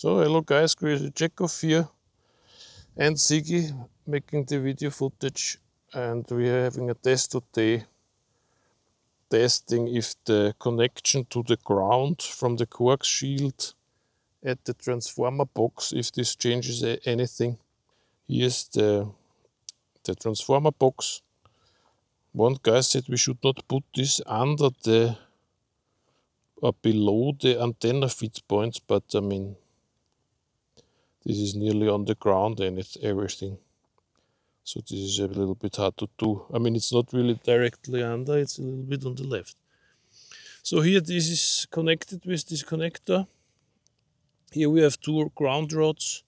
So hello guys, Crazy Chekov here and Ziggy making the video footage and we are having a test today testing if the connection to the ground from the coax shield at the transformer box if this changes anything. Here's the, the transformer box. One guy said we should not put this under the or below the antenna feed points but I mean this is nearly on the ground and it's everything. So this is a little bit hard to do. I mean, it's not really directly under, it's a little bit on the left. So here this is connected with this connector. Here we have two ground rods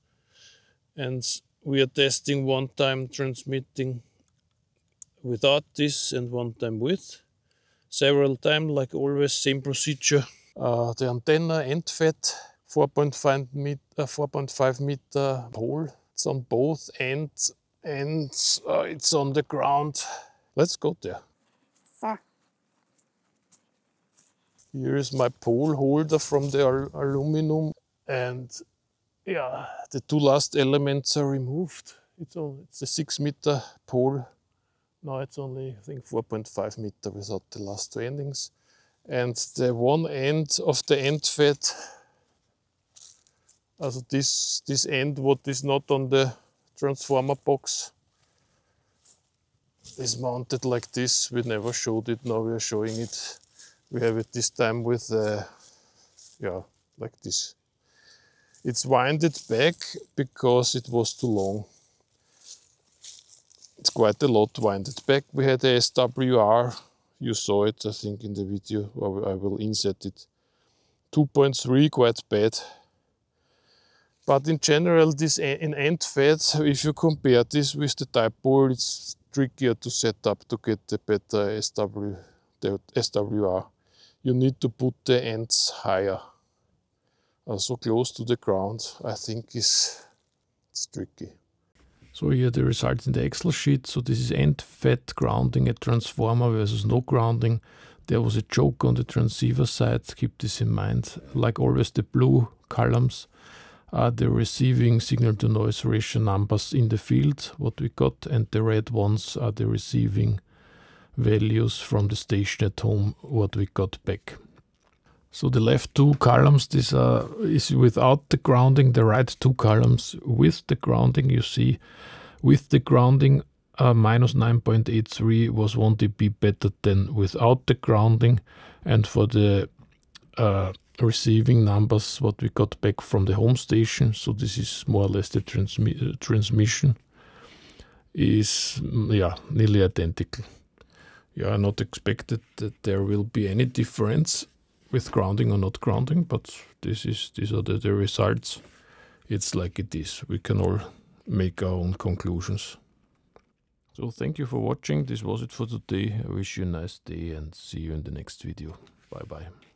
and we are testing one time transmitting without this and one time with. Several times, like always, same procedure. Uh, the antenna end fed 4.5 meter, 4.5 meter pole. It's on both ends and uh, it's on the ground. Let's go there. Here is my pole holder from the al aluminum and yeah, the two last elements are removed. It's, it's a six meter pole. Now it's only, I think, 4.5 meter without the last two endings. And the one end of the end fed Also this, this end, what is not on the transformer box, is mounted like this. We never showed it, now we are showing it. We have it this time with, uh, yeah, like this. It's winded back because it was too long. It's quite a lot winded back. We had a SWR, you saw it I think in the video, I will insert it. 2.3, quite bad. But in general, this in end fed, if you compare this with the dipole, it's trickier to set up to get the better SW, the SWR. You need to put the ends higher. So close to the ground, I think is it's tricky. So here the results in the Excel sheet. So this is end fed grounding at transformer versus no grounding. There was a joke on the transceiver side, keep this in mind. Like always the blue columns are the receiving signal to noise ratio numbers in the field, what we got, and the red ones are the receiving values from the station at home, what we got back. So the left two columns, this uh, is without the grounding, the right two columns with the grounding, you see, with the grounding, uh, minus 9.83 was 1 dB better than without the grounding, and for the uh, receiving numbers what we got back from the home station. So this is more or less the transmi uh, transmission is mm, yeah nearly identical. Yeah not expected that there will be any difference with grounding or not grounding but this is these are the, the results. It's like it is. We can all make our own conclusions. So thank you for watching. This was it for today. I wish you a nice day and see you in the next video. Bye bye